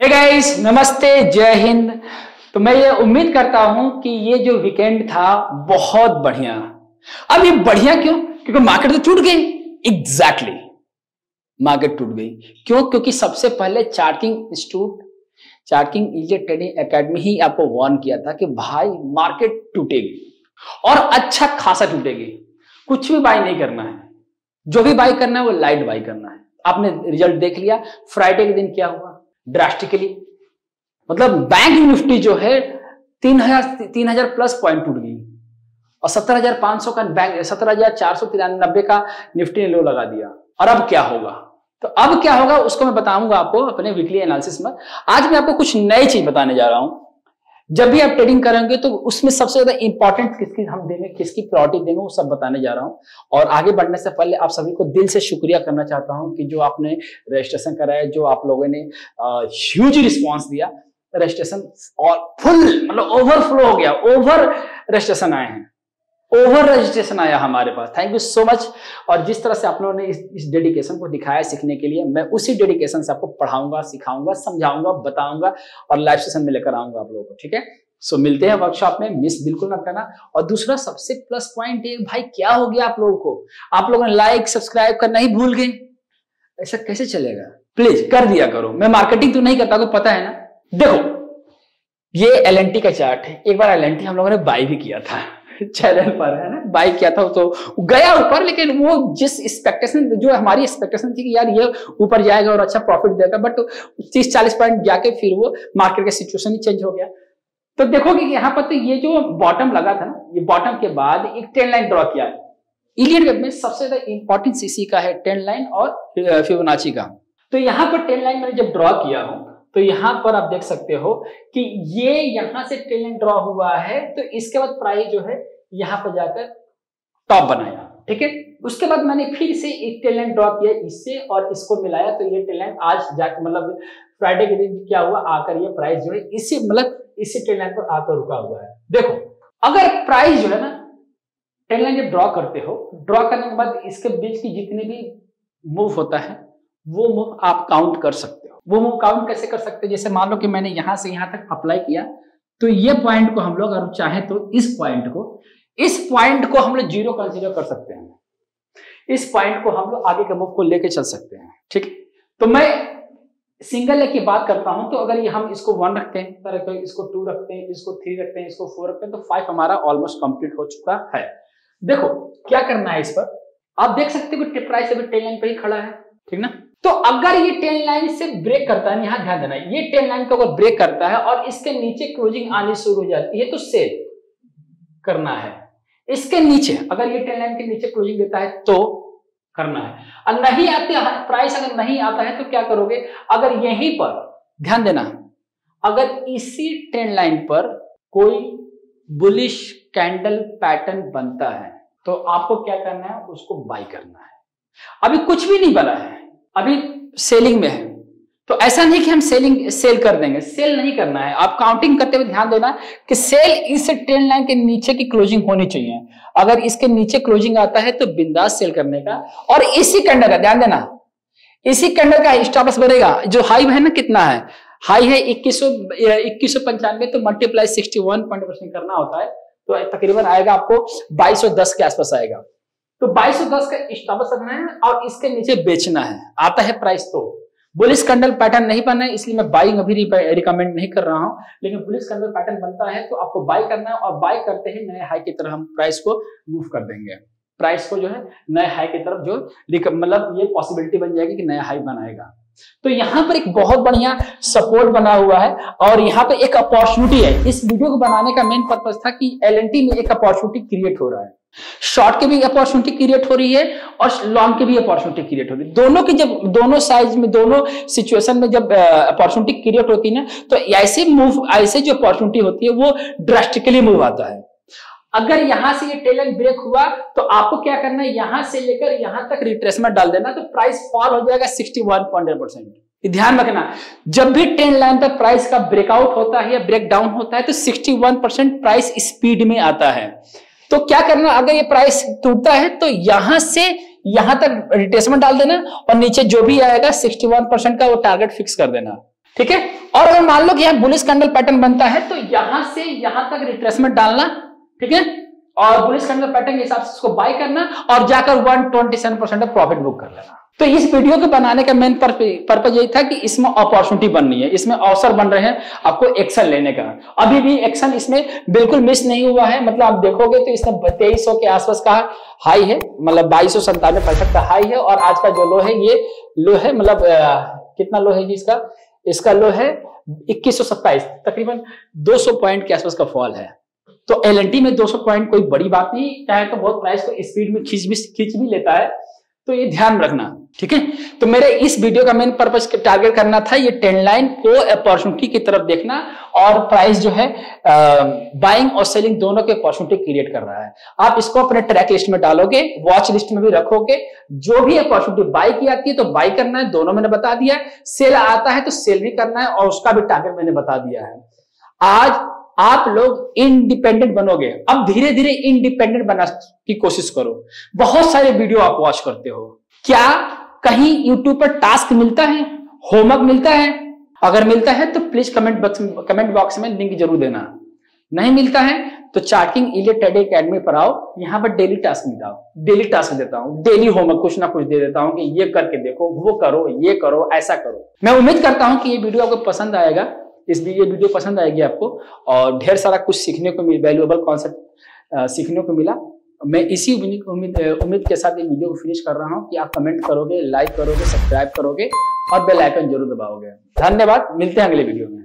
Hey guys नमस्ते, जय हिंद। तो मैं ये उम्मीद करता हूँ कि ये जो वीकेंड था, बहुत बढ़िया। अब ये बढ़िया क्यों? क्योंकि मार्केट तो टूट गई। एग्जैक्टली मार्केट टूट गई। क्यों? क्योंकि सबसे पहले चार्किंग इंस्टीट्यूट चार्किंग इजे ट्रेडिंग एकेडमी ही आपको वार्न किया था कि भाई मार्केट टूटेगी। और अच्छा खासा टूटेगी। कुछ भी बाई नहीं करना है। जो भी बाई करना है, वो लाइट बाई करना है। आपने रिज़ल्ट देख लिया। फ्राइडे के दिन क्या हुआ? ड्रास्टिकली मतलब बैंक निफ्टी जो है, तीन हज़ार तीन हज़ार प्लस पॉइंट टूट गई। और सत्तर हज़ार पाँच सौ का बैंक सत्रह हज़ार चार सौ तिरानबे का निफ्टी ने लो लगा दिया। और अब क्या होगा? तो अब क्या होगा, उसको मैं बताऊँगा आपको अपने वीकली एनालिसिस में। आज मैं आपको कुछ नई चीज़ बताने जा रहा हूँ। जब भी आप ट्रेडिंग करेंगे तो उसमें सबसे ज़्यादा इंपॉर्टेंट किसकी हम देंगे, किसकी प्रायोरिटी देंगे, वो सब बताने जा रहा हूँ। और आगे बढ़ने से पहले आप सभी को दिल से शुक्रिया करना चाहता हूँ कि जो आपने रजिस्ट्रेशन कराया, जो आप लोगों ने ह्यूज रिस्पॉन्स दिया। रजिस्ट्रेशन और फुल मतलब ओवरफ्लो हो गया ओवर रजिस्ट्रेशन आए हैं। ओवर रजिस्ट्रेशन आया हमारे पास। थैंक यू सो मच और जिस तरह से आप लोगों ने इस, डेडिकेशन को दिखाया सीखने के लिए मैं उसी डेडिकेशन से आपको पढ़ाऊँगा सिखाऊँगा समझाऊँगा बताऊँगा और लाइव सेशन में लेकर आऊँगा आप लोगों को ठीक है? सो मिलते हैं वर्कशॉप में। मिस बिल्कुल ना करना। और दूसरा सबसे प्लस पॉइंट ये भाई क्या हो गया आप लोगों को? आप लोगों ने लाइक सब्सक्राइब करना ही भूल गए। ऐसा कैसे चलेगा? प्लीज़ कर दिया करो। मैं मार्केटिंग तो नहीं करता तो पता है ना? देखो ये एलएनटी का चार्ट है। एक बार एलएनटी हम लोगों ने बाई भी किया था। चैनल पर, है ना? बाई किया था तो गया ऊपर, लेकिन वो जिस एक्सपेक्टेशन जो हमारी एक्सपेक्टेशन थी कि यार ये ऊपर जाएगा और अच्छा प्रॉफिट देगा बट तीस चालीस पॉइंट जाके फिर वो मार्केट का सिचुएशन ही चेंज हो गया। तो देखोगे कि यहाँ पर तो ये जो बॉटम लगा था ना, ये बॉटम के बाद एक टेन लाइन ड्रॉ किया। इलियन वेब में सबसे ज़्यादा इंपॉर्टेंट सीसी का है टेन लाइन और फिबोनाची का। तो यहाँ पर टेन लाइन मैंने जब ड्रॉ किया हूँ तो यहाँ पर आप देख सकते हो कि ये यहाँ से टेन लाइन ड्रॉ हुआ है तो इसके बाद प्राइस जो है यहाँ पर जाकर टॉप बनाया, ठीक है? उसके बाद मैंने फिर से एक टेलेंट ड्रॉ किया इससे और इसको मिलाया तो ये टेलेंट आज जाकर मतलब फ्राइडे के दिन क्या हुआ, आकर ये प्राइस जो है, इसी मतलब इसी टेलेंट पर आकर रुका हुआ है। देखो, अगर प्राइस जो है ना, टेलेंट जब ड्रॉ करते हो, ड्रॉ करने के बाद इसके बीच की जितने भी मूव होता है, वो मूव आप काउंट कर सकते हो। वो मूव काउंट कैसे कर सकते हो? जैसे मान लो कि मैंने यहाँ से यहाँ तक अप्लाई किया तो ये पॉइंट को हम लोग, अगर चाहें तो इस पॉइंट को इस पॉइंट को हम लोग ज़ीरो कंसिडर कर सकते हैं। इस पॉइंट को हम लोग आगे के मूव को लेके चल सकते हैं, ठीक? तो मैं सिंगल लेग की बात करता हूँ तो अगर ये हम इसको वन रखते हैं इसको टू रखते हैं, इसको थ्री रखते हैं, इसको फोर रखते हैं तो फाइव हमारा ऑलमोस्ट कंप्लीट हो चुका है। देखो, क्या करना है इस पर? आप देख सकते हो कि प्राइस अभी टेन लाइन पर ही खड़ा है, ठीक ना? तो अगर ये टेन लाइन से ब्रेक करता है, यहाँ ध्यान देना, ये टेन लाइन को अगर ब्रेक करता है और इसके नीचे क्लोजिंग आनी शुरू हो जाती है तो सेल करना है। इसके नीचे, अगर ये टेन लाइन के नीचे क्लोजिंग देता है तो करना है। और नहीं आते प्राइस अगर नहीं आता है तो क्या करोगे? अगर यहीं पर, ध्यान देना, अगर इसी ट्रेंड लाइन पर कोई बुलिश कैंडल पैटर्न बनता है तो आपको क्या करना है? उसको बाई करना है। अभी कुछ भी नहीं बना है। अभी सेलिंग में है। तो ऐसा नहीं कि हम सेलिंग सेल कर देंगे। सेल नहीं करना है। आप काउंटिंग करते हुए ध्यान देना कि सेल इस ट्रेंड लाइन के नीचे की क्लोजिंग होनी चाहिए। अगर इसके नीचे क्लोजिंग आता है तो बिंदास सेल करने का। और इसी कैंडल का, ध्यान देना, इसी कैंडल का स्टॉपस बनेगा जो हाई है ना, कितना है? हाई है इक्कीस इक्कीस पंचानवे तो multiply sixty one point percent करना होता है। तो तकरीबन आएगा आपको बाईस दस के आसपास आएगा। तो बाईस दस का स्टॉपस रखना है और इसके नीचे बेचना है। आता है प्राइस तो। बुलिस कंडल पैटर्न नहीं बना है, इसलिए मैं बाइंग अभी रिकमेंड नहीं कर रहा हूँ। लेकिन बुलिस कंडल पैटर्न बनता है तो आपको बाई करना है और बाई करते ही नए हाई की तरफ़ हम प्राइस को मूव कर देंगे। प्राइस को जो है नए हाई की तरफ़ जो मतलब ये पॉसिबिलिटी बन जाएगी कि नया हाई बनाएगा। तो यहाँ पर एक बहुत बढ़िया सपोर्ट बना हुआ है और यहाँ पे एक अपॉर्चुनिटी है। इस वीडियो को बनाने का मेन पर्पज था कि एल में एक अपॉर्चुनिटी क्रिएट हो रहा है। शॉर्ट की भी अपॉर्चुनिटी क्रिएट हो रही है और लॉन्ग की भी अपॉर्चुनिटी क्रिएट हो रही है। दोनों की जब, दोनों साइज़ में, दोनों सिचुएशन में जब अपॉर्चुनिटी क्रिएट होती है ना तो ऐसे मूव ऐसे जो अपॉर्चुनिटी होती है, वो ड्रास्टिकली मूव आता है। अगर यहाँ से ये टेलन ब्रेक हुआ तो आपको क्या करना है? यहाँ से लेकर यहाँ तक रिट्रेसमेंट डाल देना तो प्राइस फॉल हो जाएगा सिक्सटी वन पॉइंट परसेंट ध्यान रखना, जब भी टेन लाइन पर प्राइस का ब्रेकआउट होता है या ब्रेक डाउन होता है तो 61 परसेंट प्राइस स्पीड में आता है। तो क्या करना, अगर ये प्राइस टूटता है तो यहाँ से यहाँ तक रिटेसमेंट डाल देना और नीचे जो भी आएगा 61 परसेंट का वो टारगेट फिक्स कर देना। ठीक है? और अगर मान लो कि यहाँ बुलिस कैंडल पैटर्न बनता है तो यहाँ से यहाँ तक रिट्रेसमेंट डालना। ठीक है? और बुलिस कैंडल पैटर्न के हिसाब से इसको बाय करना और जाकर 127 परसेंट प्रॉफिट बुक कर लेना। तो इस वीडियो के बनाने का मेन पर्पज यही था कि इसमें अपॉर्चुनिटी बननी है, इसमें अवसर बन रहे हैं आपको एक्शन लेने का। अभी भी एक्शन इसमें बिल्कुल मिस नहीं हुआ है मतलब आप देखोगे तो इसमें तेईस के आसपास का हाई है। मतलब बाईस सौ संतानवे प्रतिशत का हाई है और आज का जो लो है, ये लो है मतलब कितना लो है जी इसका? इसका लो है इक्कीस तकरीबन 200 पॉइंट के आसपास का फॉल है। तो एल में 200 पॉइंट कोई बड़ी बात नहीं, चाहे तो बहुत प्राइस को स्पीड में खींच भी खींच भी लेता है। तो ये ध्यान रखना, ठीक है? तो मेरे इस वीडियो का मेन पर्पज टारगेट करना था, ये टेन लाइन को अपॉर्चुनिटी की तरफ़ देखना और प्राइस जो है बाइंग और सेलिंग दोनों के अपॉर्चुनिटी क्रिएट कर रहा है। आप इसको अपने ट्रैक लिस्ट में डालोगे वॉच लिस्ट में भी रखोगे, जो भी अपॉर्चुनिटी बाई की आती है तो बाई करना है, दोनों मैंने बता दिया। है सेल आता है तो सेल भी करना है और उसका भी टारगेट मैंने बता दिया है। आज आप लोग इंडिपेंडेंट बनोगे। अब धीरे धीरे इंडिपेंडेंट बनने की कोशिश करो। बहुत सारे वीडियो आप वॉच करते हो। क्या कहीं यूट्यूब पर टास्क मिलता है? होमवर्क मिलता है? अगर मिलता है तो please comment box comment box में लिंक ज़रूर देना। नहीं मिलता है तो चार्टिंग इले अकेडमी पर आओ। यहाँ पर डेली टास्क मिलता हूँ डेली टास्क देता हूँ। डेली होमवर्क कुछ ना कुछ दे देता हूँ कि ये करके देखो, वो करो, ये करो, ऐसा करो। मैं उम्मीद करता हूँ कि ये वीडियो आपको पसंद आएगा। इस ये वीडियो पसंद आएगी आपको। और ढेर सारा कुछ सीखने को मिला वैल्यूएबल कॉन्सेप्ट सीखने को मिला। मैं इसी उम्मीद उम्मीद के साथ ये वीडियो को फिनिश कर रहा हूँ कि आप कमेंट करोगे लाइक करोगे सब्सक्राइब करोगे और बेल आइकन ज़रूर दबाओगे। धन्यवाद, मिलते हैं अगले वीडियो में।